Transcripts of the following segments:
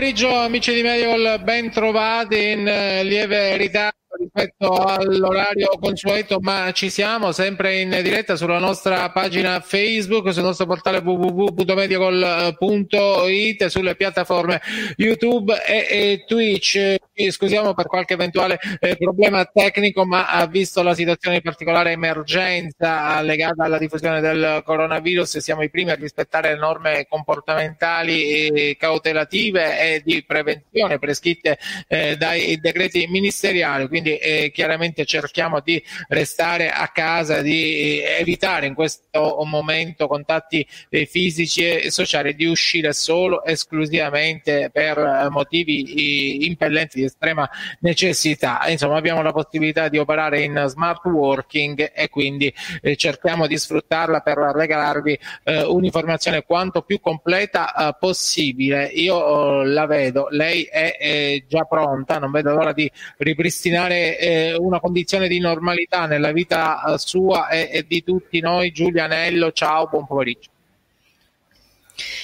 Pomeriggio amici di Mediol, ben trovati in eh, lieve ritardo rispetto all'orario consueto, ma ci siamo sempre in diretta sulla nostra pagina Facebook, sul nostro portale www.mediacol.it, sulle piattaforme YouTube e, e Twitch. Scusiamo per qualche eventuale eh, problema tecnico, ma visto la situazione di particolare emergenza legata alla diffusione del coronavirus, siamo i primi a rispettare le norme comportamentali cautelative e di prevenzione prescritte eh, dai decreti ministeriali. Quindi eh, chiaramente cerchiamo di restare a casa, di evitare in questo momento contatti eh, fisici e sociali, di uscire solo esclusivamente per eh, motivi impellenti di estrema necessità. Insomma, abbiamo la possibilità di operare in smart working e quindi eh, cerchiamo di sfruttarla per regalarvi eh, un'informazione quanto più completa possibile. Io la vedo, lei è già pronta, non vedo l'ora di ripristinare eh, una condizione di normalità nella vita eh, sua e, e di tutti noi. Giulia Anello, ciao, buon pomeriggio.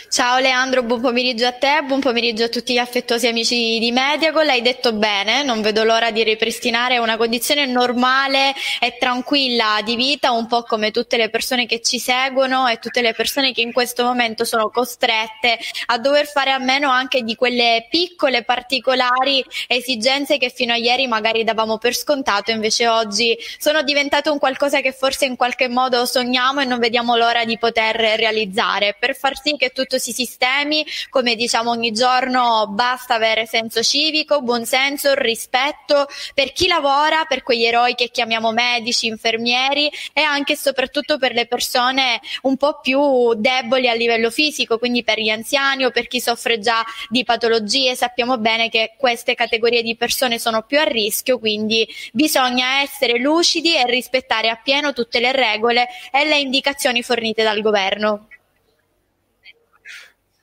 Ciao Leandro, buon pomeriggio a te, buon pomeriggio a tutti gli affettuosi amici di Mediacol. Hai detto bene, non vedo l'ora di ripristinare una condizione normale e tranquilla di vita, un po' come tutte le persone che ci seguono e tutte le persone che in questo momento sono costrette a dover fare a meno anche di quelle piccole, particolari esigenze che fino a ieri magari davamo per scontato, invece oggi sono diventate un qualcosa che forse in qualche modo sogniamo e non vediamo l'ora di poter realizzare, per far sì che tutto si sistemi, come diciamo ogni giorno basta avere senso civico, buonsenso, rispetto per chi lavora, per quegli eroi che chiamiamo medici, infermieri e anche e soprattutto per le persone un po' più deboli a livello fisico, quindi per gli anziani o per chi soffre già di patologie. Sappiamo bene che queste categorie di persone sono più a rischio, quindi bisogna essere lucidi e rispettare appieno tutte le regole e le indicazioni fornite dal governo.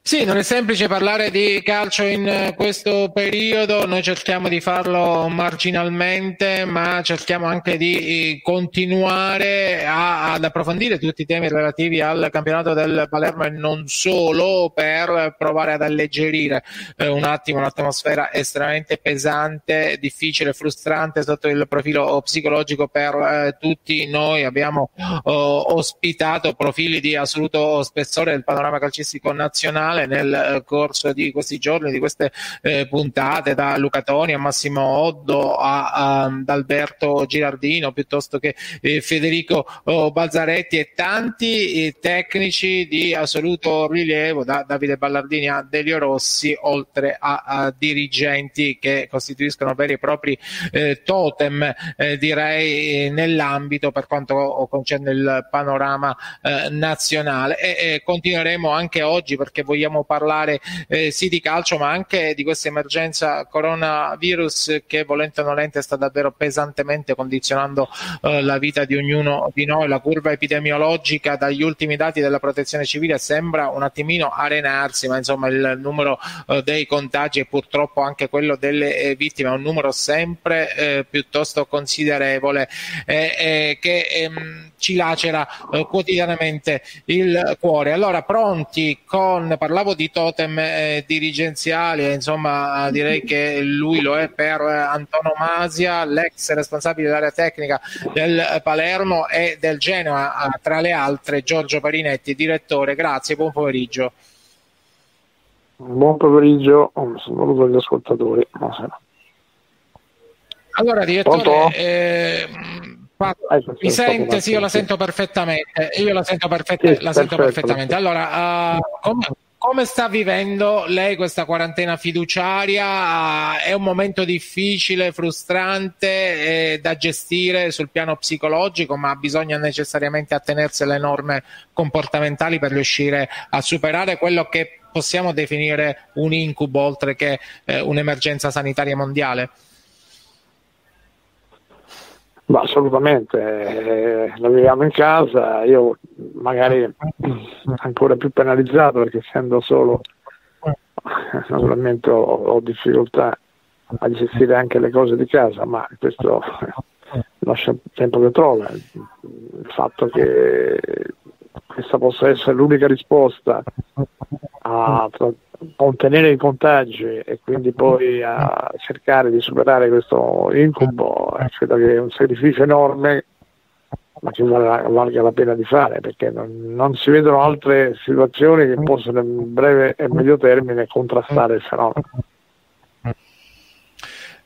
Sì, non è semplice parlare di calcio in eh, questo periodo, noi cerchiamo di farlo marginalmente, ma cerchiamo anche di eh, continuare a, ad approfondire tutti i temi relativi al campionato del Palermo e non solo per provare ad alleggerire eh, un attimo un'atmosfera estremamente pesante, difficile, frustrante sotto il profilo psicologico per eh, tutti noi. Abbiamo oh, ospitato profili di assoluto spessore del panorama calcistico nazionale nazionale nel eh, corso di questi giorni, di queste eh, puntate, da Luca Toni a Massimo Oddo a, a, ad Alberto Girardino piuttosto che eh, Federico oh, Balzaretti e tanti eh, tecnici di assoluto rilievo, da Davide Ballardini a Delio Rossi, oltre a, a dirigenti che costituiscono veri e propri eh, totem, eh, direi, nell'ambito per quanto concerne il panorama nazionale. E, e continueremo anche oggi perché vogliamo vogliamo parlare eh, sì di calcio ma anche di questa emergenza coronavirus che volente o nolente sta davvero pesantemente condizionando eh, la vita di ognuno di noi. La curva epidemiologica dagli ultimi dati della protezione civile sembra un attimino arenarsi, ma insomma il numero eh, dei contagi e purtroppo anche quello delle eh, vittime è un numero sempre eh, piuttosto considerevole che ehm, ci lacera eh, quotidianamente il cuore. Allora, pronti con, parlavo di totem eh, dirigenziali, insomma direi che lui lo è per eh, antonomasia, l'ex responsabile dell'area tecnica del Palermo e del Genoa, tra le altre Giorgio Parinetti, direttore. Grazie, buon pomeriggio. Buon pomeriggio, un saluto agli ascoltatori. Buonasera. Allora, direttore, eh, mi sente? Sì, io la sento perfettamente. Io la sento, perfetta, sì, la sento perfettamente. Allora, uh, come, come, sta vivendo lei questa quarantena fiduciaria? Uh, è un momento difficile, frustrante eh, da gestire sul piano psicologico, ma bisogna necessariamente attenersi alle norme comportamentali per riuscire a superare quello che possiamo definire un incubo oltre che eh, un'emergenza sanitaria mondiale. Ma assolutamente, eh, la viviamo in casa, io magari ancora più penalizzato perché essendo solo naturalmente ho, difficoltà a gestire anche le cose di casa, ma questo lascia tempo che trova. Il fatto che questa possa essere l'unica risposta a contenere i contagi e quindi poi a cercare di superare questo incubo, eh, credo che è un sacrificio enorme ma che valga la pena di fare perché non, non, si vedono altre situazioni che possono in breve e medio termine contrastare il fenomeno.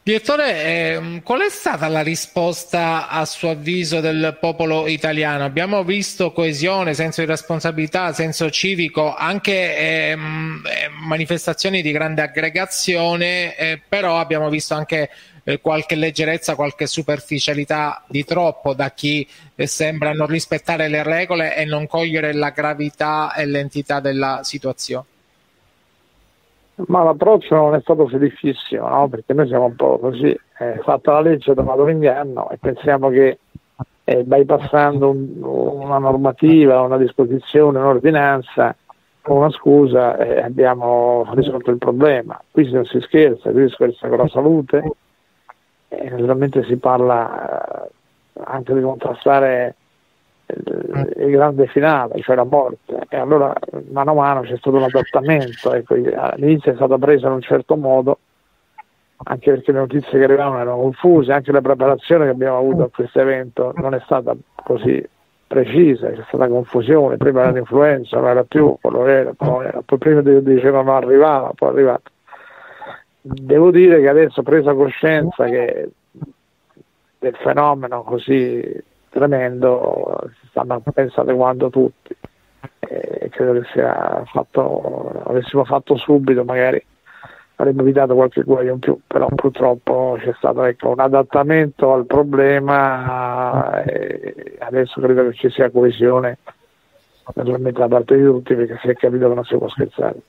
Direttore, eh, qual è stata la risposta a suo avviso del popolo italiano? Abbiamo visto coesione, senso di responsabilità, senso civico, anche eh, manifestazioni di grande aggregazione, eh, però abbiamo visto anche eh, qualche leggerezza, qualche superficialità di troppo da chi eh, sembra non rispettare le regole e non cogliere la gravità e l'entità della situazione. Ma l'approccio non è stato felicissimo, no? perché noi siamo un po' così, eh, fatta la legge da Madovigano e pensiamo che eh, bypassando un, una normativa, una disposizione, un'ordinanza, una scusa eh, abbiamo risolto il problema. Qui non si scherza, qui si scherza con la salute, e naturalmente si parla eh, anche di contrastare il, il grande finale, cioè la morte. E allora mano a mano c'è stato un adattamento, ecco, all'inizio è stata presa in un certo modo, anche perché le notizie che arrivavano erano confuse, anche la preparazione che abbiamo avuto a questo evento non è stata così precisa, c'è stata confusione, prima era l'influenza, non era più quello che era, poi, era, poi prima dicevano arrivava, poi è arrivato. Devo dire che adesso presa coscienza che del fenomeno così tremendo, si stanno penso adeguando tutti. E credo che sia fatto, avessimo fatto subito magari avremmo evitato qualche guaio in più, però purtroppo c'è stato ecco, un adattamento al problema e adesso credo che ci sia coesione naturalmente da parte di tutti perché si è capito che non si può scherzare.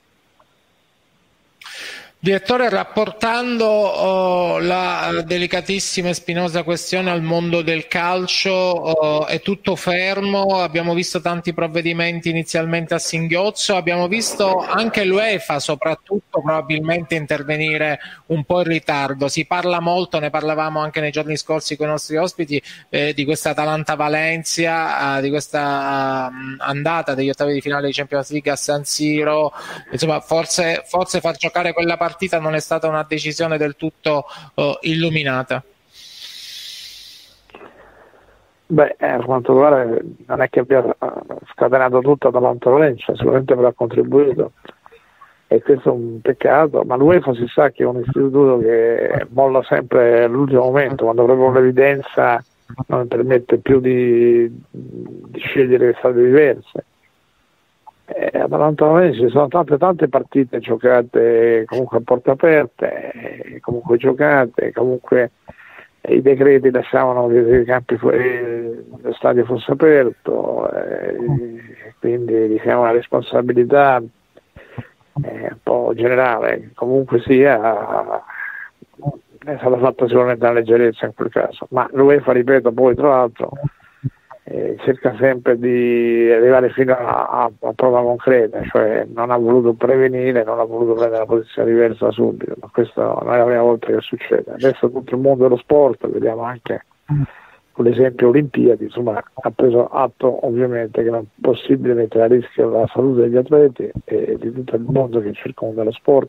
Direttore, rapportando oh, la delicatissima e spinosa questione al mondo del calcio, oh, è tutto fermo, abbiamo visto tanti provvedimenti inizialmente a singhiozzo, abbiamo visto anche l'UEFA soprattutto probabilmente intervenire un po' in ritardo. Si parla molto, ne parlavamo anche nei giorni scorsi con i nostri ospiti, eh, di questa Atalanta-Valencia, eh, di questa uh, andata degli ottavi di finale di Champions League a San Siro, insomma forse, forse far giocare quella partita partita non è stata una decisione del tutto uh, illuminata? Beh, eh, a quanto pare non è che abbia eh, scatenato tutto Atalanta Valencia, sicuramente avrà contribuito e questo è un peccato, ma l'UEFA si sa che è un istituto che molla sempre all'ultimo momento, quando proprio l'evidenza non permette più di, di scegliere strade diverse eh, Atalanta ci sono tante tante partite giocate comunque a porte aperte, eh, comunque giocate, comunque eh, i decreti lasciavano che i campi fuori, lo stadio fosse aperto, eh, quindi diciamo la responsabilità eh, un po' generale, comunque sia è stata fatta sicuramente una leggerezza in quel caso, ma l'UEFA ripeto poi tra l'altro eh, cerca sempre di arrivare fino a, a, a, prova concreta, cioè non ha voluto prevenire, non ha voluto prendere una posizione diversa subito, ma questa non è la prima volta che succede. Adesso tutto il mondo dello sport, vediamo anche con l'esempio Olimpiadi, insomma, ha preso atto ovviamente che non è possibile mettere a rischio la salute degli atleti e di tutto il mondo che circonda lo sport,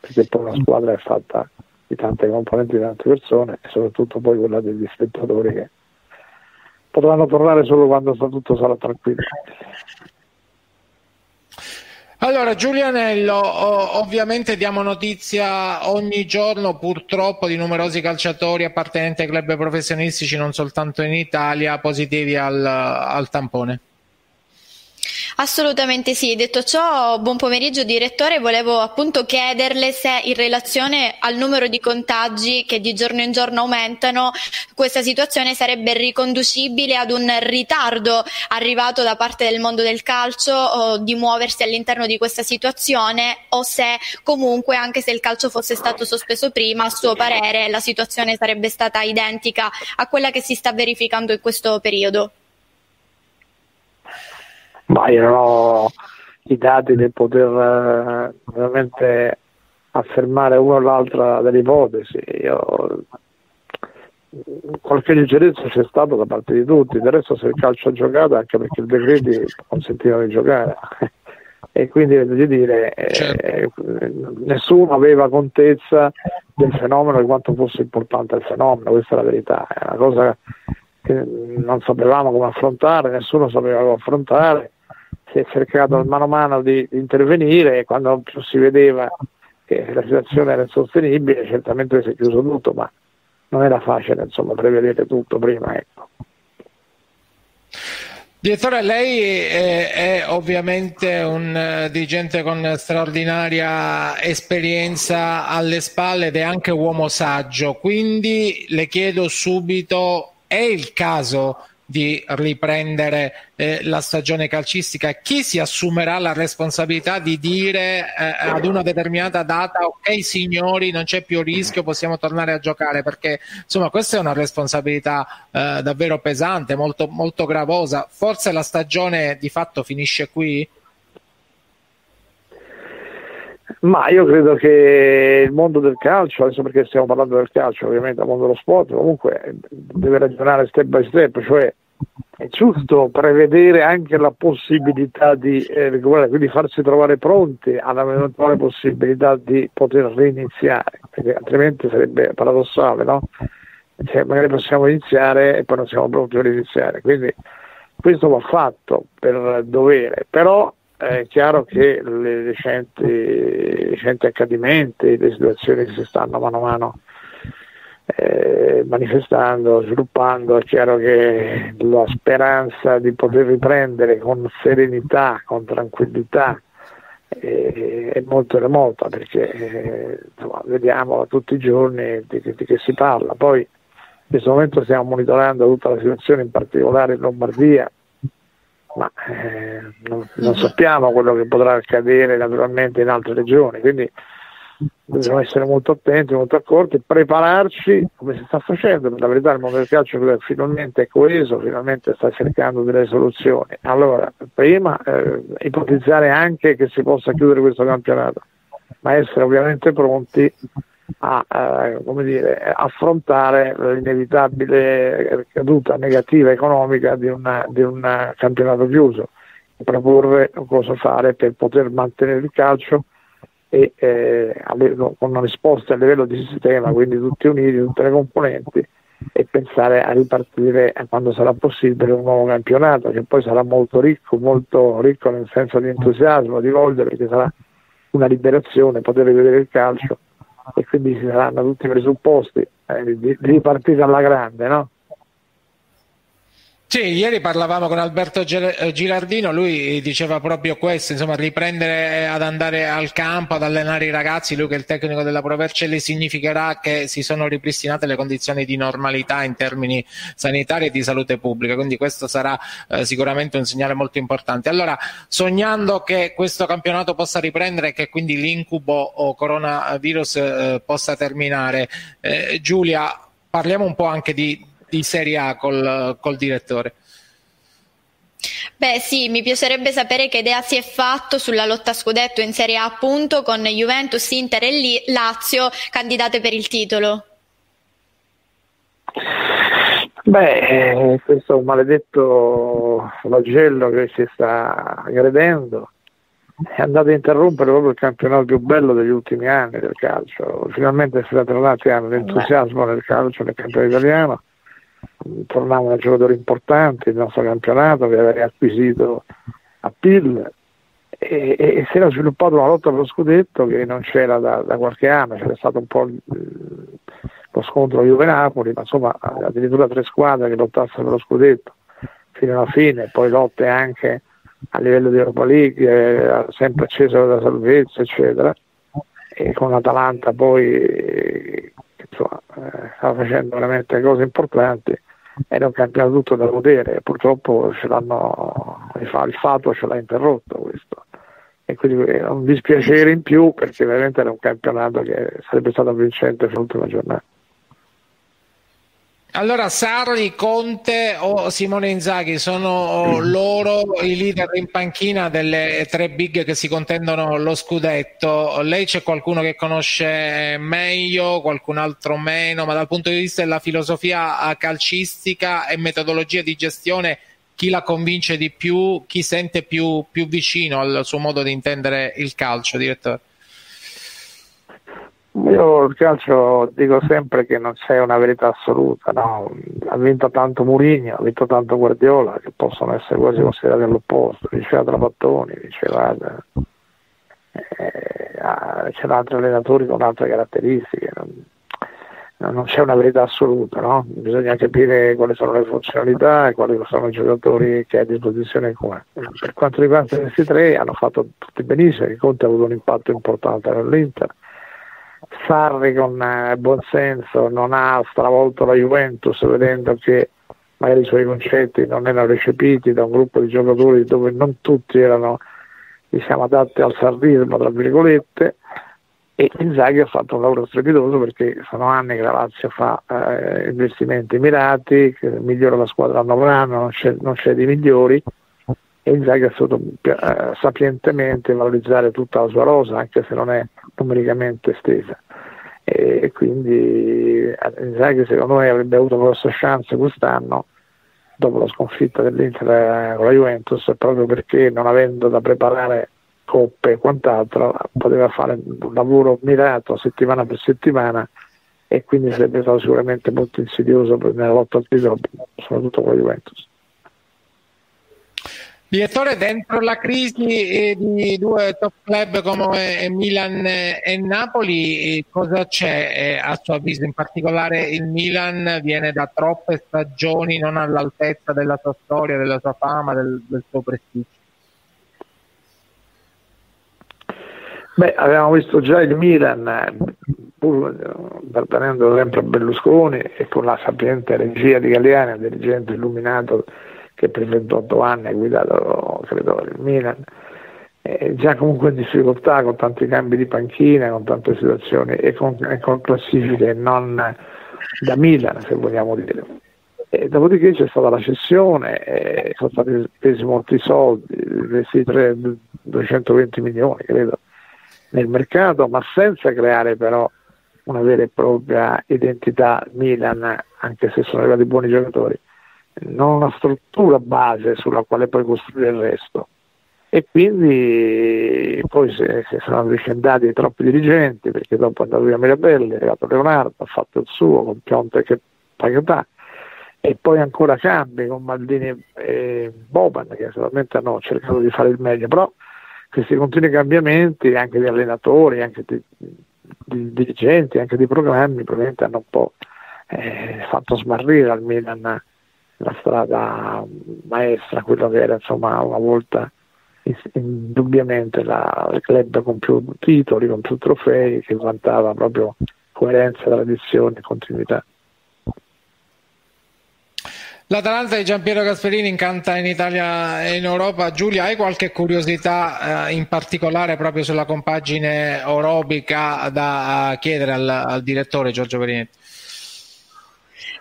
perché poi una squadra è fatta di tante componenti, di tante persone e soprattutto poi quella degli spettatori che potranno tornare solo quando tutto sarà tranquillo. Allora, Giulianello, ovviamente diamo notizia ogni giorno purtroppo di numerosi calciatori appartenenti ai club professionistici non soltanto in Italia positivi al, al tampone. Assolutamente sì, detto ciò, buon pomeriggio direttore, volevo appunto chiederle se in relazione al numero di contagi che di giorno in giorno aumentano, questa situazione sarebbe riconducibile ad un ritardo arrivato da parte del mondo del calcio di muoversi all'interno di questa situazione o se comunque anche se il calcio fosse stato sospeso prima, a suo parere la situazione sarebbe stata identica a quella che si sta verificando in questo periodo. Ma io non ho i dati per poter uh, veramente affermare una o l'altra delle ipotesi. Io, qualche leggerezza c'è stata da parte di tutti, del resto se il calcio ha giocato anche perché i decreti consentivano di giocare. e quindi voglio dire certo. eh, nessuno aveva contezza del fenomeno di quanto fosse importante il fenomeno, questa è la verità, è una cosa che non sapevamo come affrontare, nessuno sapeva come affrontare, si è cercato mano a mano di, di intervenire e quando più si vedeva che la situazione era insostenibile certamente si è chiuso tutto, ma non era facile insomma, prevedere tutto prima. Ecco. Direttore, lei è, è ovviamente un uh, dirigente con straordinaria esperienza alle spalle ed è anche uomo saggio, quindi le chiedo subito, è il caso di riprendere eh, la stagione calcistica, chi si assumerà la responsabilità di dire eh, ad una determinata data ok signori non c'è più rischio, possiamo tornare a giocare perché insomma questa è una responsabilità eh, davvero pesante, molto, molto gravosa, forse la stagione di fatto finisce qui? Ma io credo che il mondo del calcio, adesso perché stiamo parlando del calcio, ovviamente il mondo dello sport, comunque deve ragionare step by step, cioè è giusto prevedere anche la possibilità di eh, quindi farsi trovare pronti all'eventuale possibilità di poter reiniziare, perché altrimenti sarebbe paradossale, no? Cioè, magari possiamo iniziare e poi non siamo pronti per iniziare, quindi questo va fatto per dovere, però è chiaro che le recenti, recenti accadimenti, le situazioni che si stanno mano a mano eh, manifestando, sviluppando, è chiaro che la speranza di poter riprendere con serenità, con tranquillità, eh, è molto remota perché eh, insomma, vediamo tutti i giorni di, di, che si parla. Poi in questo momento stiamo monitorando tutta la situazione, in particolare in Lombardia, ma eh, non, non, sappiamo quello che potrà accadere naturalmente in altre regioni, quindi dobbiamo essere molto attenti, molto accorti, prepararci come si sta facendo, per la verità il mondo del calcio finalmente è coeso, finalmente sta cercando delle soluzioni. Allora, prima eh, ipotizzare anche che si possa chiudere questo campionato, ma essere ovviamente pronti a eh, dire, affrontare l'inevitabile caduta negativa economica di, una, di un campionato chiuso proporre cosa fare per poter mantenere il calcio e eh, con una risposta a livello di sistema, quindi tutti uniti, tutte le componenti e pensare a ripartire quando sarà possibile un nuovo campionato che poi sarà molto ricco, molto ricco nel senso di entusiasmo, di gol perché sarà una liberazione, poter vedere il calcio e quindi ci saranno tutti i presupposti eh, di, di ripartire alla grande, no? Sì, ieri parlavamo con Alberto eh, Girardino, lui diceva proprio questo, insomma riprendere ad andare al campo, ad allenare i ragazzi, lui che è il tecnico della Pro Vercelli significherà che si sono ripristinate le condizioni di normalità in termini sanitari e di salute pubblica, quindi questo sarà eh, sicuramente un segnale molto importante. Allora, sognando che questo campionato possa riprendere e che quindi l'incubo coronavirus eh, possa terminare, eh, Giulia, parliamo un po' anche di di Serie A col, col direttore? Beh sì, mi piacerebbe sapere che idea si è fatto sulla lotta a scudetto in Serie A appunto con Juventus, Inter e Lazio candidate per il titolo. Beh, questo è un maledetto flagello che si sta aggredendo è andato a interrompere proprio il campionato più bello degli ultimi anni del calcio. Finalmente si è tornati all'entusiasmo nel calcio nel campionato italiano tornavano a giocatori importanti del nostro campionato che aveva acquisito a PIL e, e, si era sviluppato una lotta per lo scudetto che non c'era da, da qualche anno, c'era stato un po' lo scontro Juve-Napoli, ma insomma addirittura tre squadre che lottassero per lo scudetto fino alla fine, poi lotte anche a livello di Europa League, eh, sempre accesa da salvezza, eccetera, e con l'Atalanta poi insomma, eh, stava facendo veramente cose importanti era un campionato da godere, purtroppo il fatto ce l'ha interrotto questo. E quindi è un dispiacere in più perché veramente era un campionato che sarebbe stato vincente sull'ultima giornata. Allora Sarri, Conte o Simone Inzaghi sono loro i leader in panchina delle tre big che si contendono lo scudetto. Lei c'è qualcuno che conosce meglio, qualcun altro meno, ma dal punto di vista della filosofia calcistica e metodologia di gestione, chi la convince di più, chi sente più, più vicino al suo modo di intendere il calcio, direttore? Io il calcio dico sempre che non c'è una verità assoluta, no? ha vinto tanto Mourinho, ha vinto tanto Guardiola, che possono essere quasi considerati all'opposto, diceva Trapattoni, diceva eh, ah, c'erano altri allenatori con altre caratteristiche, non, non c'è una verità assoluta, no? bisogna capire quali sono le funzionalità e quali sono i giocatori che ha a disposizione qua. Per quanto riguarda questi tre hanno fatto tutti benissimo, il Conte ha avuto un impatto importante nell'Inter Sarri con eh, buon senso non ha stravolto la Juventus vedendo che magari i suoi concetti non erano recepiti da un gruppo di giocatori dove non tutti erano diciamo, adatti al sarrismo tra virgolette e Inzaghi ha fatto un lavoro strepitoso perché sono anni che la Lazio fa eh, investimenti mirati, migliora la squadra anno per anno, non c'è, non c'è di migliori e Inzaghi ha saputo eh, sapientemente valorizzare tutta la sua rosa anche se non è numericamente estesa. E quindi Inzaghi secondo me avrebbe avuto grosse chance quest'anno dopo la sconfitta dell'Inter eh, con la Juventus proprio perché non avendo da preparare coppe e quant'altro poteva fare un lavoro mirato settimana per settimana e quindi sarebbe stato sicuramente molto insidioso nella lotta al titolo soprattutto con la Juventus Direttore, dentro la crisi eh, di due top club come Milan e Napoli, cosa c'è eh, a suo avviso? In particolare il Milan viene da troppe stagioni non all'altezza della sua storia, della sua fama, del, del suo prestigio. Beh, avevamo visto già il Milan, pur appartenendo sempre a Berlusconi e con la sapiente regia di Galliani, dirigente illuminato che per 28 anni ha guidato credo, il Milan, è già comunque in difficoltà con tanti cambi di panchina, con tante situazioni e con, e con classifiche non da Milan se vogliamo dire. E dopodiché c'è stata la cessione, sono stati spesi molti soldi, 220 milioni credo nel mercato, ma senza creare però una vera e propria identità Milan, anche se sono arrivati buoni giocatori non una struttura base sulla quale poi costruire il resto. E quindi poi si, si sono avvicendati troppi dirigenti, perché dopo è andato via Mirabelli, è arrivato Leonardo, ha fatto il suo con Pionte che Pagata, e poi ancora cambi con Maldini e Boban, che solamente hanno cercato di fare il meglio, però questi continui cambiamenti anche di allenatori, anche di, di dirigenti, anche di programmi, probabilmente hanno un po' eh, fatto smarrire al Milan la strada maestra, quello che era insomma una volta indubbiamente la, il club con più titoli, con più trofei, che vantava proprio coerenza, tradizione e continuità. L'Atalanta di Giampiero Gasperini incanta in Italia e in Europa. Giulia, hai qualche curiosità eh, in particolare proprio sulla compagine orobica da chiedere al, al direttore Giorgio Perinetti?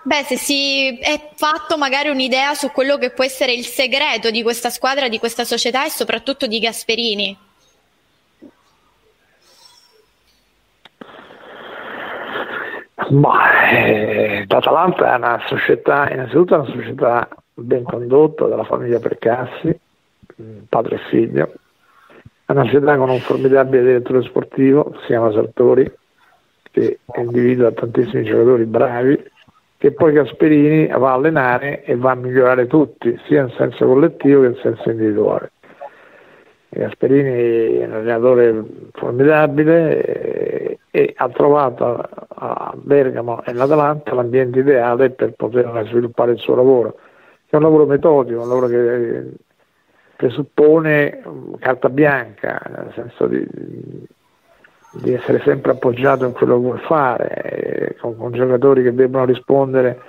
Beh, se si è fatto magari un'idea su quello che può essere il segreto di questa squadra, di questa società e soprattutto di Gasperini. Ma, eh, L'Atalanta è una società, innanzitutto è una società ben condotta dalla famiglia Percassi, mm, padre e figlio, è una società con un formidabile direttore sportivo, si chiama Sartori, che individua tantissimi giocatori bravi, che poi Gasperini va a allenare e va a migliorare tutti, sia in senso collettivo che in senso individuale. Gasperini è un allenatore formidabile e, ha trovato a Bergamo e l'Atalanta l'ambiente ideale per poter sviluppare il suo lavoro, è un lavoro metodico, un lavoro che presuppone carta bianca, nel senso di, di essere sempre appoggiato in quello che vuol fare, con, con, giocatori che devono rispondere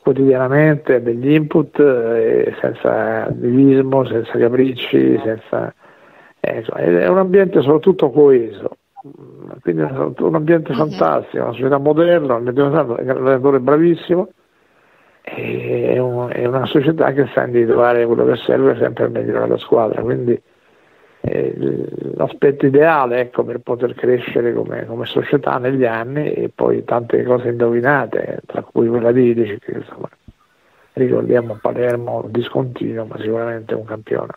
quotidianamente a degli input eh, senza divismo, senza capricci, senza, eh, è un ambiente soprattutto coeso, quindi è un ambiente fantastico, una società moderna, un allenatore bravissimo è, un, è, una società che sa individuare quello che serve sempre per migliorare la squadra, quindi l'aspetto ideale ecco, per poter crescere come, come, società negli anni e poi tante cose indovinate, tra cui quella di Idici che insomma, ricordiamo Palermo discontinuo, ma sicuramente un campione.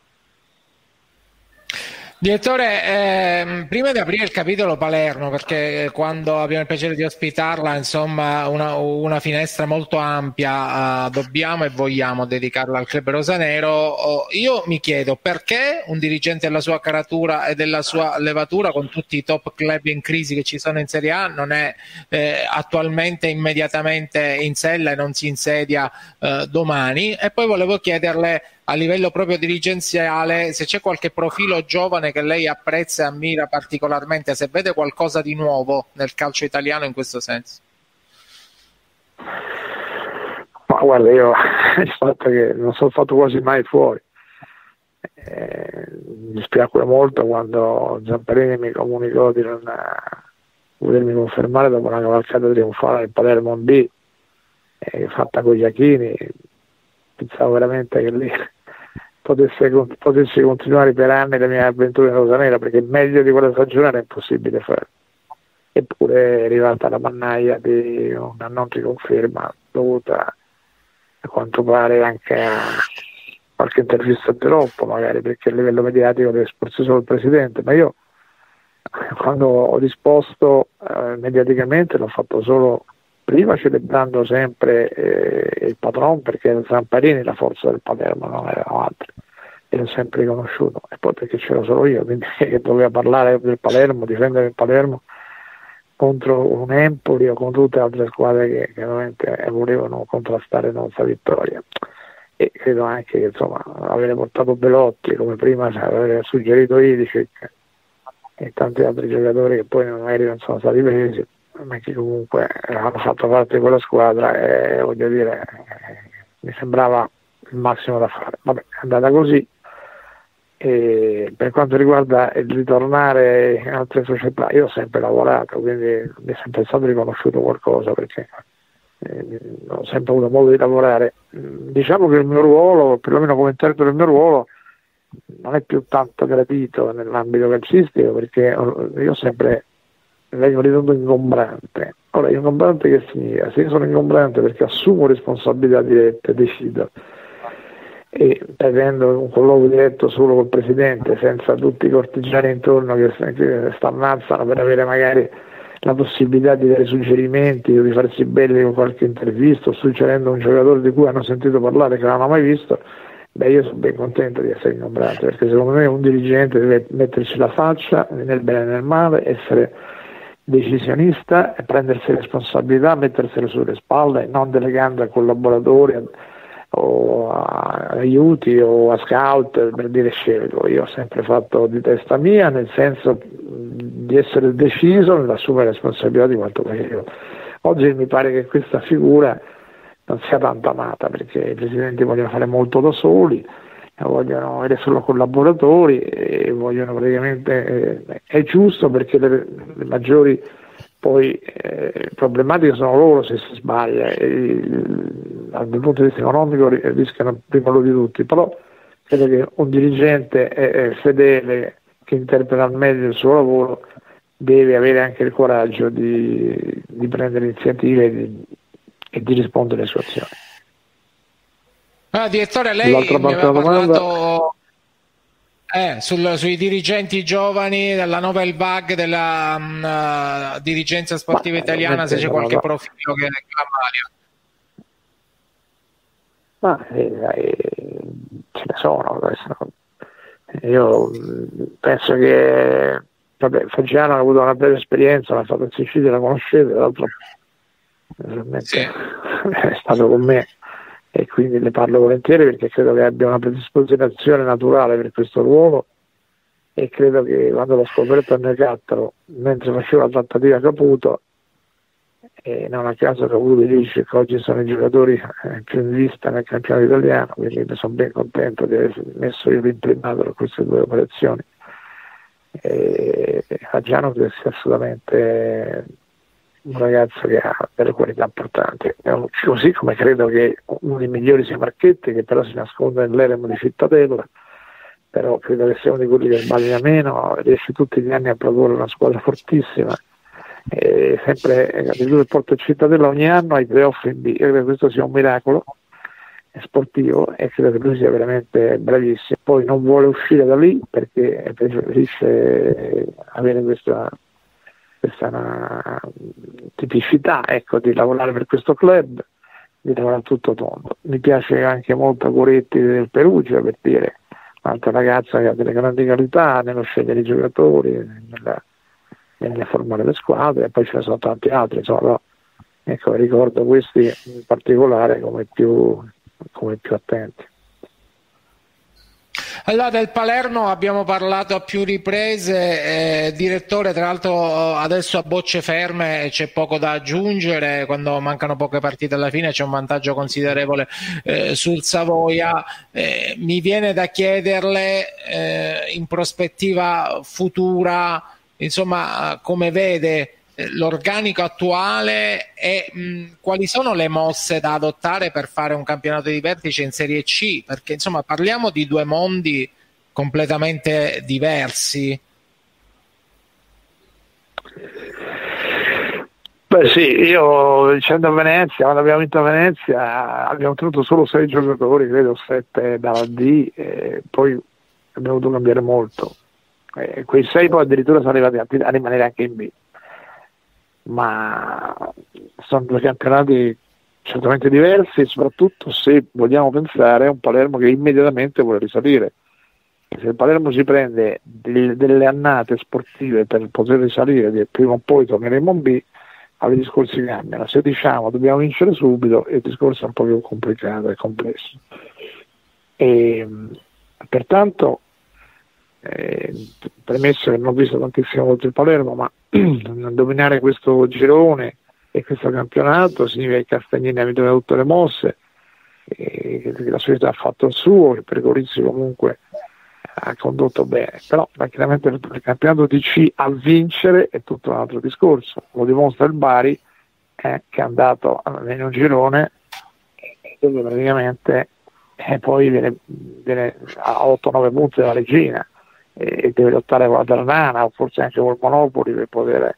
Direttore, ehm, prima di aprire il capitolo Palermo, perché quando abbiamo il piacere di ospitarla, insomma, una, una finestra molto ampia, uh, dobbiamo e vogliamo dedicarla al club rosanero. Oh, io mi chiedo perché un dirigente della sua caratura e della sua levatura, con tutti i top club in crisi che ci sono in Serie A, non è eh, attualmente immediatamente in sella e non si insedia eh, domani. E poi volevo chiederle a livello proprio dirigenziale, se c'è qualche profilo giovane che lei apprezza e ammira particolarmente, se vede qualcosa di nuovo nel calcio italiano in questo senso. Ma guarda, io il fatto che non sono fatto quasi mai fuori. Eh, mi spiacque molto quando Zamparini mi comunicò di non volermi confermare dopo una cavalcata trionfale del Palermo B eh, fatta con gli Achini pensavo veramente che lì potesse, potesse, continuare per anni le mie avventure in Rosanera perché meglio di quella stagione era impossibile fare. Eppure è arrivata la mannaia di una non riconferma dovuta a quanto pare anche a qualche intervista troppo magari perché a livello mediatico deve esporsi solo il presidente. Ma io quando ho risposto eh, mediaticamente l'ho fatto solo prima celebrando sempre eh, il patron perché era Zamparini la forza del Palermo, non erano altri e l'ho sempre riconosciuto e poi perché c'ero solo io, quindi che doveva parlare del Palermo, difendere il Palermo contro un Empoli o con tutte le altre squadre che chiaramente volevano contrastare la nostra vittoria. E credo anche che insomma avere portato Belotti come prima avere suggerito Idicic e tanti altri giocatori che poi magari non sono stati presi ma che comunque hanno fatto parte di quella squadra e voglio dire mi sembrava il massimo da fare. Vabbè, è andata così. E per quanto riguarda il ritornare in altre società, io ho sempre lavorato, quindi mi è sempre stato riconosciuto qualcosa perché eh, ho sempre avuto modo di lavorare. Diciamo che il mio ruolo, perlomeno come interprete del mio ruolo, non è più tanto gradito nell'ambito calcistico perché io ho sempre vengo ritenuto ingombrante. Ora, ingombrante che significa? Se io sono ingombrante perché assumo responsabilità dirette, decido e prendendo un colloquio diretto solo col Presidente senza tutti i cortigiani intorno che, che stannazzano per avere magari la possibilità di dare suggerimenti o di farsi belli con qualche intervista o suggerendo un giocatore di cui hanno sentito parlare che non hanno mai visto, beh io sono ben contento di essere ingombrante perché secondo me un dirigente deve metterci la faccia nel bene e nel male, essere decisionista e prendersi responsabilità, mettersele sulle spalle, non delegando a collaboratori o a aiuti o a scout per dire scelgo. Io ho sempre fatto di testa mia, nel senso di essere deciso nell'assumere responsabilità di quanto facevo. Oggi mi pare che questa figura non sia tanto amata perché i presidenti vogliono fare molto da soli vogliono avere solo collaboratori e vogliono praticamente eh, è giusto perché le, le maggiori poi eh, problematiche sono loro se si sbaglia. E, dal punto di vista economico rischiano prima loro di tutti. Però credo che un dirigente è, fedele che interpreta al meglio il suo lavoro deve avere anche il coraggio di, di prendere iniziative e di, e di rispondere alle sue azioni Ah, direttore, lei mi aveva parlato eh, sul, sui dirigenti giovani della Novel Bug della um, uh, dirigenza sportiva Ma, italiana, se c'è qualche profilo che la Ma eh, eh, ce ne sono. Io penso che vabbè, Fagiano ha avuto una bella esperienza, l'ha fatto in Sicilia, la conoscete, l'altro. Sì. è stato con me e quindi ne parlo volentieri perché credo che abbia una predisposizione naturale per questo ruolo e credo che quando l'ho scoperto a Necattaro mentre facevo la trattativa a Caputo e non a caso Caputo dice che oggi sono i giocatori eh, più in vista nel campionato italiano quindi sono ben contento di aver messo io l'imprimato per queste due operazioni. E Fagiano credo sia assolutamente un ragazzo che ha delle qualità importanti, così come credo che uno dei migliori sia Marchetti, che però si nasconde nell'eremo di Cittadella, però credo che sia uno di quelli che sbaglia meno, riesce tutti gli anni a produrre una squadra fortissima, e sempre addirittura il Porto Cittadella ogni anno ai playoff in B, credo che questo sia un miracolo, sportivo e credo che lui sia veramente bravissimo. Poi non vuole uscire da lì perché preferisce avere questa, questa tipicità ecco, di lavorare per questo club, di lavorare tutto tondo. Mi piace anche molto Coretti del Perugia per dire un'altra ragazza che ha delle grandi qualità nello scegliere i giocatori, nella, nel formare le squadre, e poi ce ne sono tanti altri, insomma, ecco, ricordo questi in particolare come più, come più attenti. Allora del Palermo abbiamo parlato a più riprese, eh, direttore tra l'altro adesso a bocce ferme c'è poco da aggiungere, quando mancano poche partite alla fine c'è un vantaggio considerevole eh, sul Savoia, eh, mi viene da chiederle eh, in prospettiva futura insomma come vede l'organico attuale e mh, quali sono le mosse da adottare per fare un campionato di vertice in Serie C? Perché insomma parliamo di due mondi completamente diversi. Beh sì, io dicendo a Venezia, quando abbiamo vinto a Venezia abbiamo tenuto solo sei giocatori, credo sette dalla D, e poi abbiamo dovuto cambiare molto. E quei sei poi addirittura sono arrivati a rimanere anche in B ma sono due campionati certamente diversi, soprattutto se vogliamo pensare a un Palermo che immediatamente vuole risalire. Se il Palermo si prende delle, delle annate sportive per poter risalire, prima o poi torneremo in B, i discorsi cambiano. Se diciamo dobbiamo vincere subito, il discorso è un po' più complicato e complesso. E, pertanto eh, premesso che non ho visto tantissime volte il Palermo, ma dominare questo girone e questo campionato significa che Castagnini ha vinto tutte le mosse, che la società ha fatto il suo, che Pregorizzi comunque ha condotto bene, però chiaramente il campionato di C a vincere è tutto un altro discorso, lo dimostra il Bari eh, che è andato in un girone dove praticamente eh, poi viene, viene a 8-9 punti dalla regina e deve lottare con la Ternana o forse anche col Monopoli per poter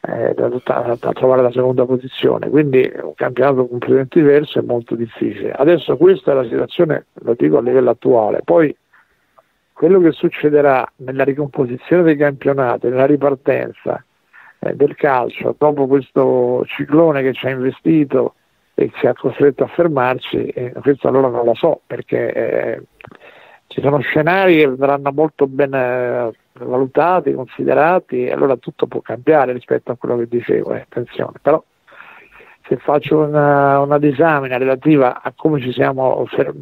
eh, lottare, trovare la seconda posizione. Quindi è un campionato completamente diverso e molto difficile. Adesso questa è la situazione, lo dico a livello attuale. Poi quello che succederà nella ricomposizione dei campionati, nella ripartenza eh, del calcio, dopo questo ciclone che ci ha investito e ci ha costretto a fermarci, eh, questo allora non lo so perché eh, ci sono scenari che andranno molto ben eh, valutati, considerati, e allora tutto può cambiare rispetto a quello che dicevo, eh, attenzione, però se faccio una, una disamina relativa a come ci siamo fer-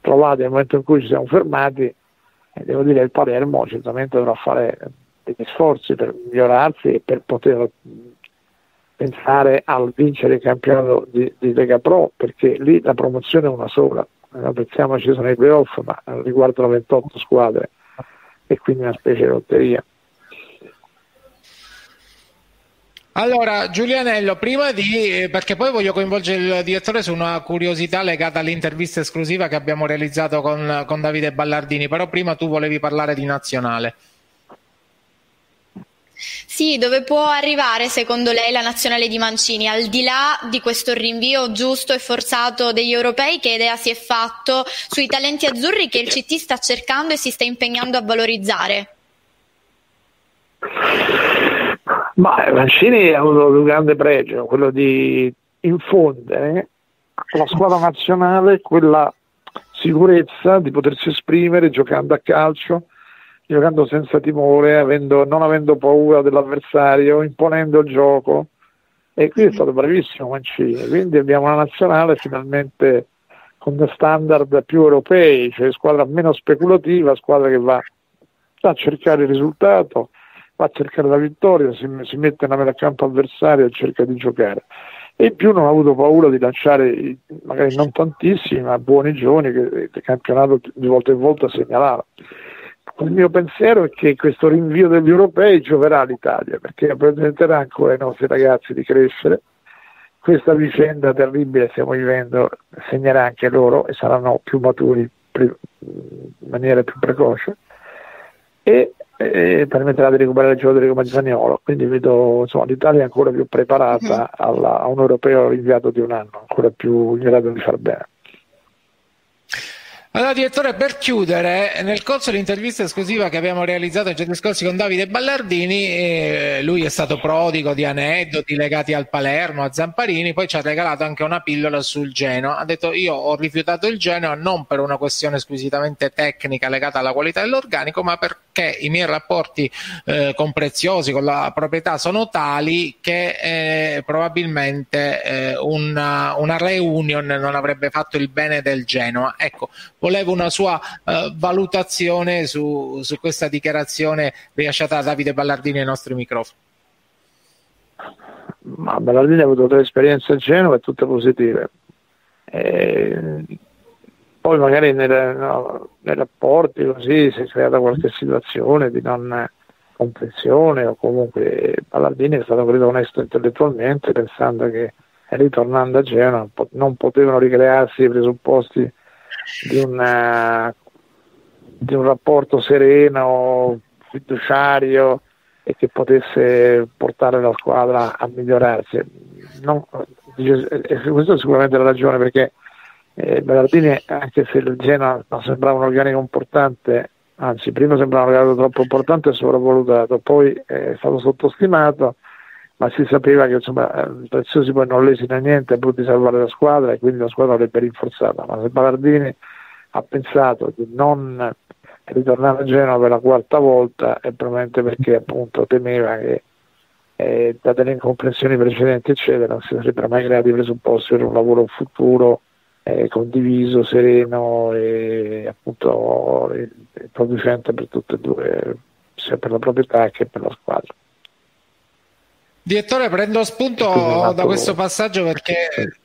trovati nel momento in cui ci siamo fermati, eh, devo dire che il Palermo certamente dovrà fare degli sforzi per migliorarsi e per poter pensare al vincere il campionato di, di Lega Pro, perché lì la promozione è una sola, eh, pensiamo ci sono i playoff, ma riguardano 28 squadre e quindi una specie di lotteria. Allora, Giulianello, prima di, perché poi voglio coinvolgere il direttore su una curiosità legata all'intervista esclusiva che abbiamo realizzato con, con Davide Ballardini, però prima tu volevi parlare di nazionale. Sì, dove può arrivare secondo lei la nazionale di Mancini, al di là di questo rinvio giusto e forzato degli europei, che idea si è fatto sui talenti azzurri che il CT sta cercando e si sta impegnando a valorizzare? Ma Mancini ha avuto un grande pregio, quello di infondere alla squadra nazionale quella sicurezza di potersi esprimere giocando a calcio giocando senza timore, avendo, non avendo paura dell'avversario, imponendo il gioco. E qui è stato bravissimo Mancini. Quindi abbiamo una nazionale finalmente con standard più europei, cioè squadra meno speculativa, squadra che va a cercare il risultato, va a cercare la vittoria, si, si mette nel campo avversario e cerca di giocare. E in più non ha avuto paura di lanciare, magari non tantissimi, ma buoni giovani che il campionato di volta in volta segnalava il mio pensiero è che questo rinvio degli europei gioverà all'Italia perché permetterà ancora ai nostri ragazzi di crescere. Questa vicenda terribile che stiamo vivendo segnerà anche loro e saranno più maturi in maniera più precoce e, e permetterà di recuperare il giocatori come Zaniolo. Quindi vedo insomma, l'Italia ancora più preparata mm-hmm. alla, a un europeo rinviato di un anno, ancora più in grado di far bene. Allora, direttore, per chiudere, nel corso dell'intervista esclusiva che abbiamo realizzato nei giorni scorsi con Davide Ballardini, eh, lui è stato prodigo di aneddoti legati al Palermo, a Zamparini, poi ci ha regalato anche una pillola sul Genoa. Ha detto: Io ho rifiutato il Genoa non per una questione squisitamente tecnica legata alla qualità dell'organico, ma perché i miei rapporti eh, con Preziosi, con la proprietà, sono tali che eh, probabilmente eh, una, una reunion non avrebbe fatto il bene del Genoa. Ecco volevo una sua uh, valutazione su, su, questa dichiarazione rilasciata da Davide Ballardini ai nostri microfoni. Ma Ballardini ha avuto tre esperienze a Genova e tutte positive. E poi magari nelle, no, nei rapporti così si è creata qualche situazione di non comprensione o comunque Ballardini è stato credo onesto intellettualmente pensando che ritornando a Genova non potevano ricrearsi i presupposti di, una, di un rapporto sereno, fiduciario e che potesse portare la squadra a migliorarsi. Non, questa è sicuramente la ragione perché eh, Berardini, anche se il Genoa non sembrava un organico importante, anzi prima sembrava un organico troppo importante e sopravvalutato, poi è stato sottostimato, ma si sapeva che insomma, il Preziosi poi non lesina niente, pur di salvare la squadra e quindi la squadra l'avrebbe rinforzata, ma se Ballardini ha pensato di non ritornare a Genova per la quarta volta è probabilmente perché appunto temeva che eh, date le incomprensioni precedenti eccetera non si sarebbero mai creati i presupposti per un lavoro futuro eh, condiviso, sereno e appunto eh, producente per tutte e due sia per la proprietà che per la squadra. Direttore, prendo spunto da questo passaggio perché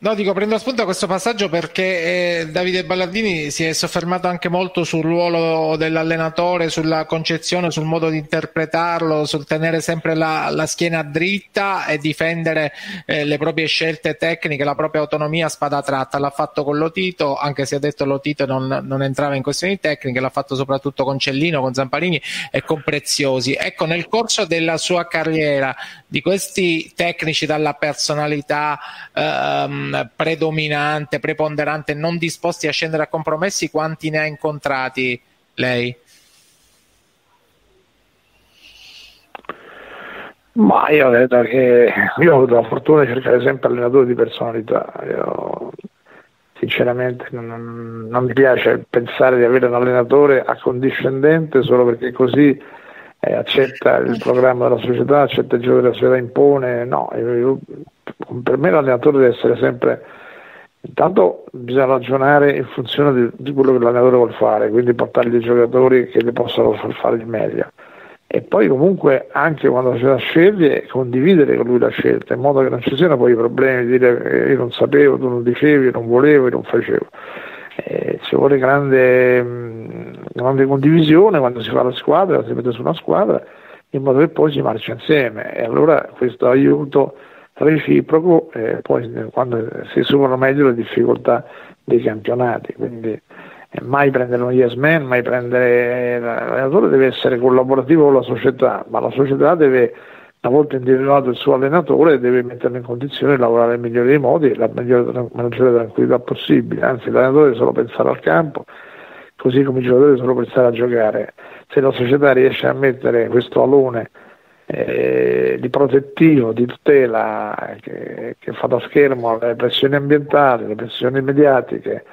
No, dico, prendo spunto da questo passaggio perché eh, Davide Ballardini si è soffermato anche molto sul ruolo dell'allenatore, sulla concezione, sul modo di interpretarlo, sul tenere sempre la, la schiena dritta e difendere eh, le proprie scelte tecniche, la propria autonomia a spada tratta. L'ha fatto con Lotito, anche se ha detto Lotito non, non entrava in questioni tecniche, l'ha fatto soprattutto con Cellino, con Zamparini e con Preziosi. Ecco, nel corso della sua carriera, di questi tecnici dalla personalità ehm, predominante, preponderante, non disposti a scendere a compromessi, quanti ne ha incontrati lei? Ma io credo che io ho avuto la fortuna di cercare sempre allenatori di personalità. Io, sinceramente non, non, mi piace pensare di avere un allenatore accondiscendente solo perché così eh, accetta il programma della società, accetta il gioco della società, impone. No, io, per me l'allenatore deve essere sempre intanto bisogna ragionare in funzione di, di, quello che l'allenatore vuole fare quindi portargli dei giocatori che gli possano far fare il meglio e poi comunque anche quando la sceglie condividere con lui la scelta in modo che non ci siano poi i problemi di dire che io non sapevo, tu non dicevi, non volevo, io non facevo eh, ci vuole grande, grande condivisione quando si fa la squadra, si mette su una squadra in modo che poi si marcia insieme. E allora questo aiuto reciproco eh, poi quando si superano meglio le difficoltà dei campionati. Quindi eh, mai prendere uno yes man mai prendere l'allenatore deve essere collaborativo con la società ma la società deve una volta individuato il suo allenatore deve metterlo in condizione di lavorare nel migliore dei modi e la migliore, maggiore tranquillità possibile. Anzi l'allenatore solo pensare al campo così come i giocatori solo pensare a giocare. Se la società riesce a mettere questo alone eh, di protettivo, di tutela che, che, fa da schermo alle pressioni ambientali, alle pressioni mediatiche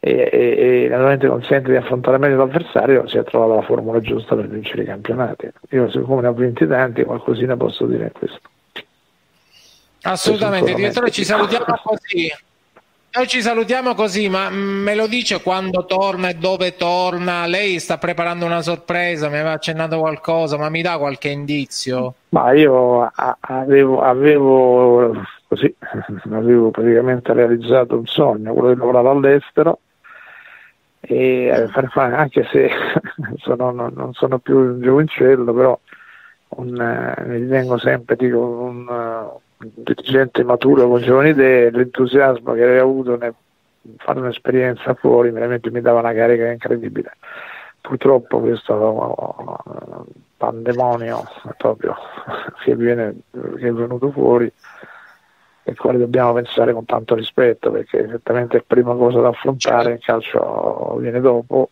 e, e, e naturalmente consente di affrontare meglio l'avversario, si è trovata la formula giusta per vincere i campionati. Io siccome ne ho vinti tanti, qualcosina posso dire questo. Assolutamente, direttore, ci salutiamo così. Noi ci salutiamo così, ma me lo dice quando torna e dove torna? Lei sta preparando una sorpresa, mi aveva accennato qualcosa, ma mi dà qualche indizio? Ma io avevo, avevo, così, avevo praticamente realizzato un sogno, quello di lavorare all'estero, e eh, anche se sono, non sono più un giovincello, però un, eh, mi ritengo sempre dico, un, dirigente maturo con giovani idee, l'entusiasmo che avevo avuto nel fare un'esperienza fuori veramente mi dava una carica incredibile. Purtroppo questo pandemonio proprio che, viene, che è venuto fuori ai quali dobbiamo pensare con tanto rispetto perché esattamente è prima cosa da affrontare, il calcio viene dopo,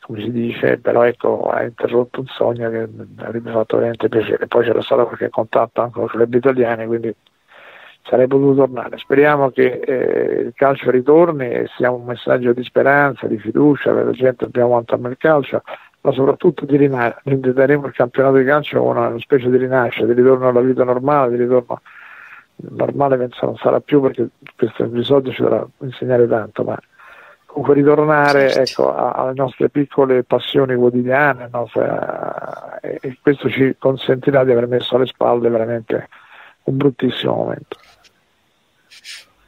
come si dice, però ecco ha interrotto un sogno che avrebbe fatto veramente piacere. Poi c'era stato qualche contatto anche con i club italiani, quindi sarei potuto tornare. Speriamo che eh, il calcio ritorni e sia un messaggio di speranza, di fiducia per la gente abbiamo quanto ama il calcio, ma soprattutto di rinascita. Intenderemo il campionato di calcio una specie di rinascita, di ritorno alla vita normale, di ritorno normale penso non sarà più perché questo episodio ci dovrà insegnare tanto, ma comunque ritornare ecco, alle nostre piccole passioni quotidiane no? e questo ci consentirà di aver messo alle spalle veramente un bruttissimo momento.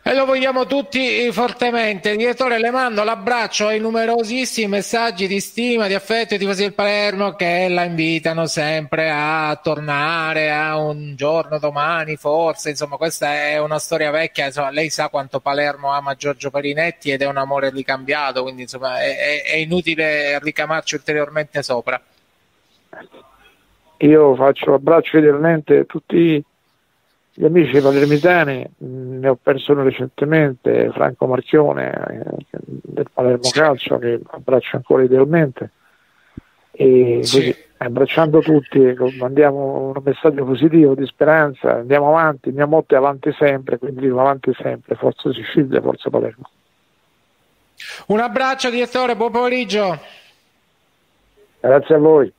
E lo vogliamo tutti fortemente. Direttore, le mando l'abbraccio ai numerosissimi messaggi di stima, di affetto ai tifosi del Palermo che la invitano sempre a tornare a un giorno domani, forse. Insomma, questa è una storia vecchia. Insomma, lei sa quanto Palermo ama Giorgio Perinetti ed è un amore ricambiato, quindi insomma, è, è inutile ricamarci ulteriormente sopra. Io faccio abbraccio fedelmente a tutti gli amici palermitani, mm, ne ho perso uno recentemente, Franco Marchione eh, del Palermo Calcio, che abbraccio ancora idealmente. E sì. così, abbracciando tutti, mandiamo un messaggio positivo di speranza, andiamo avanti, mia motte è avanti sempre, quindi dico avanti sempre, forza Sicilia, forza Palermo. Un abbraccio direttore, buon pomeriggio. Grazie a voi.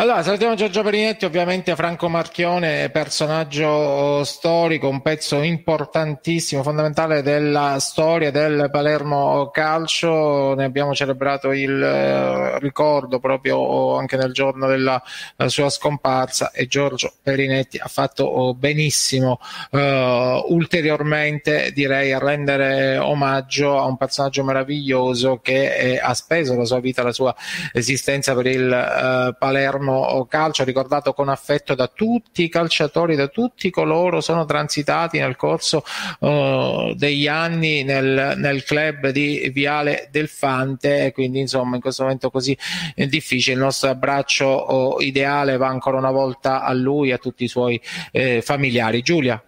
Allora, salutiamo Giorgio Perinetti, ovviamente Franco Marchione, personaggio storico, un pezzo importantissimo, fondamentale della storia del Palermo Calcio. Ne abbiamo celebrato il eh, ricordo proprio anche nel giorno della sua scomparsa e Giorgio Perinetti ha fatto benissimo eh, ulteriormente, direi, a rendere omaggio a un personaggio meraviglioso che eh, ha speso la sua vita, la sua esistenza per il eh, Palermo Palermo Calcio, ricordato con affetto da tutti i calciatori, da tutti coloro sono transitati nel corso uh, degli anni nel, nel, club di Viale del Fante. Quindi, insomma, in questo momento così difficile, il nostro abbraccio uh, ideale va ancora una volta a lui e a tutti i suoi eh, familiari. Giulia.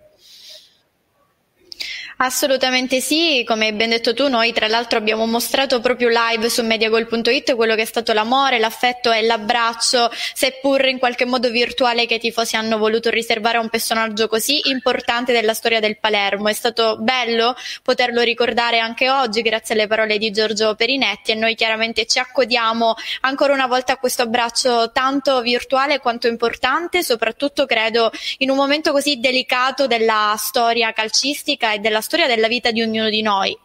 Assolutamente sì, come hai ben detto tu, noi tra l'altro abbiamo mostrato proprio live su mediagol.it quello che è stato l'amore, l'affetto e l'abbraccio, seppur in qualche modo virtuale che i tifosi hanno voluto riservare a un personaggio così importante della storia del Palermo. È stato bello poterlo ricordare anche oggi grazie alle parole di Giorgio Perinetti e noi chiaramente ci accodiamo ancora una volta a questo abbraccio tanto virtuale quanto importante, soprattutto credo in un momento così delicato della storia calcistica e della storia storia della vita di ognuno di noi.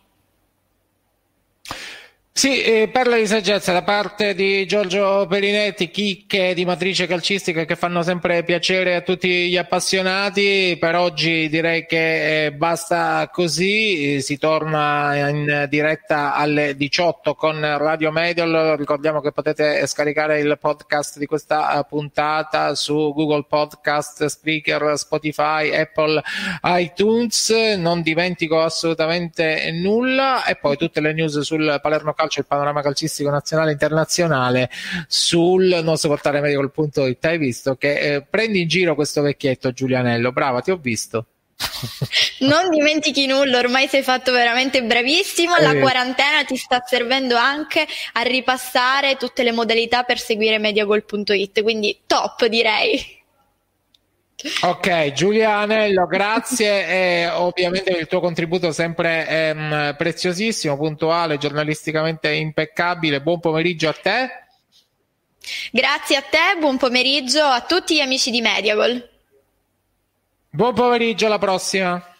Sì, eh, parla di saggezza da parte di Giorgio Perinetti, chicche di matrice calcistica che fanno sempre piacere a tutti gli appassionati. Per oggi direi che eh, basta così, si torna in diretta alle 18 con Radio Medial. Ricordiamo che potete scaricare il podcast di questa eh, puntata su Google Podcast, Speaker, Spotify, Apple, iTunes. Non dimentico assolutamente nulla e poi tutte le news sul Palermo Calcio calcio, il panorama calcistico nazionale e internazionale sul nostro portale medical.it. Hai visto che eh, prendi in giro questo vecchietto Giulianello, brava, ti ho visto. non dimentichi nulla, ormai sei fatto veramente bravissimo. La eh. quarantena ti sta servendo anche a ripassare tutte le modalità per seguire mediagol.it, quindi top direi. Ok, Giulia Anello, grazie e ovviamente il tuo contributo sempre ehm, preziosissimo, puntuale, giornalisticamente impeccabile. Buon pomeriggio a te. Grazie a te, buon pomeriggio a tutti gli amici di Mediagol. Buon pomeriggio, alla prossima.